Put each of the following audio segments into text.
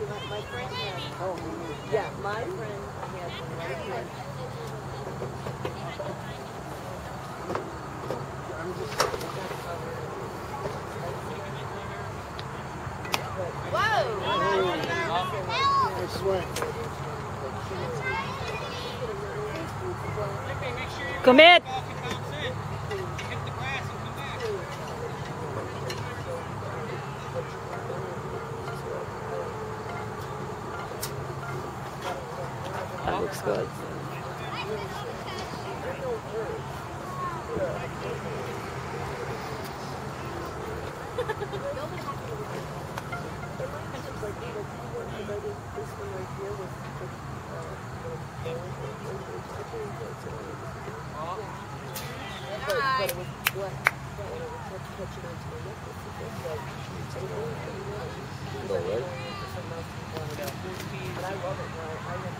My friend had, oh, yeah, my friend had one right here. Commit. That looks good. I necklace, it I love. I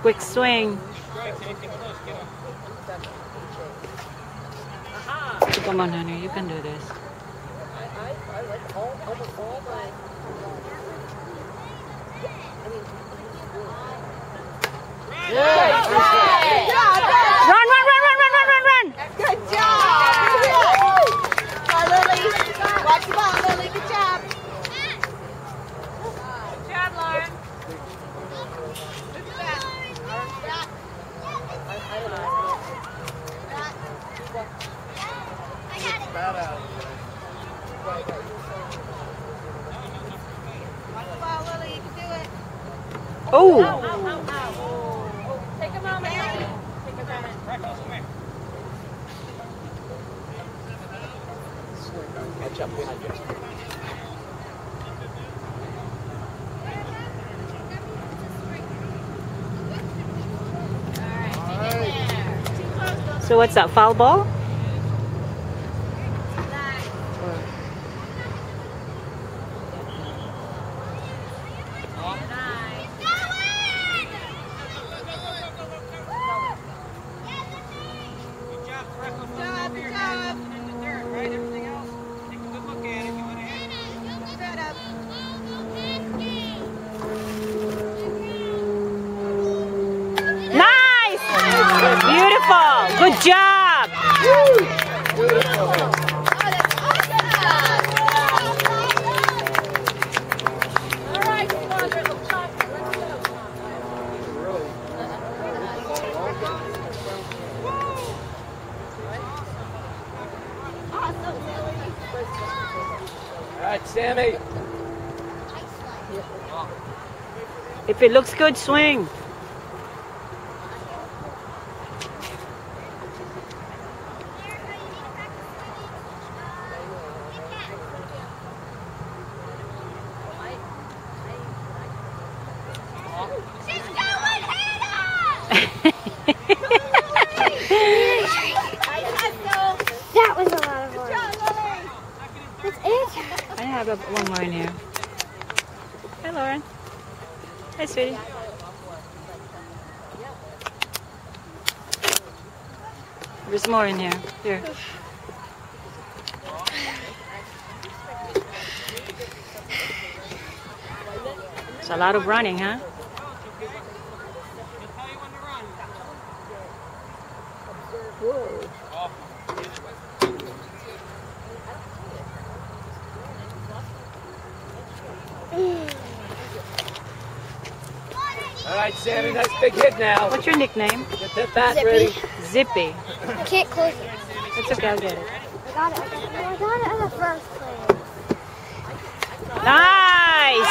Quick swing. Come on, honey, you can do this. I, I, I like all, almost all my, I mean, Run, run, run, run, run, run, run, run! Good job! Bye, Lily. Watch the ball, Lily. Good job. Good job, Lauren. Bad out. Watch the ball, Lily. You can do it. Oh! Take a moment, honey. Take a moment. Catch up behind you. So what's that, foul ball? Good job, good job. Set up. Nice! Beautiful! Good job! Beautiful. Oh, that's awesome. All right, come on, there's a chocolate. Let's go. Awesome, Lily. All right, Sammy. If it looks good, swing. That was a lot of work. That's it. I have a, one more in here. Hi, Lauren. There's more in here. Here. It's a lot of running, huh? Right, Sammy, nice big hit now. What's your nickname? Get that bat ready. Zippy. I can't close it. It's okay, I'll get it. I got it. I got it, I got it in the first place. Nice!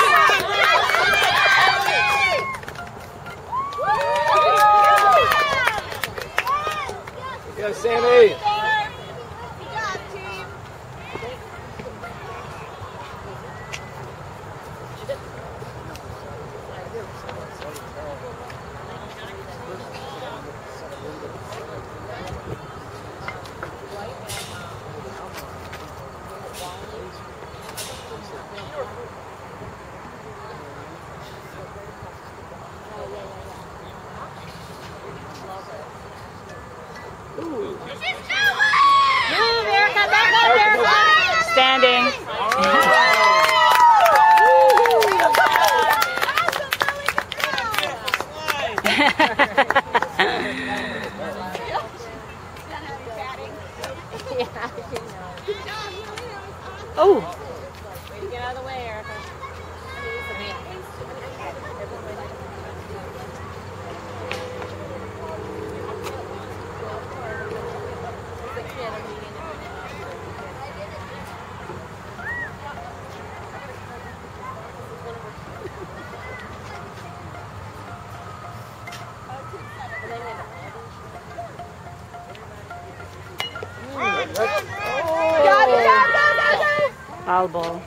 Go, Sammy. Oh, Go,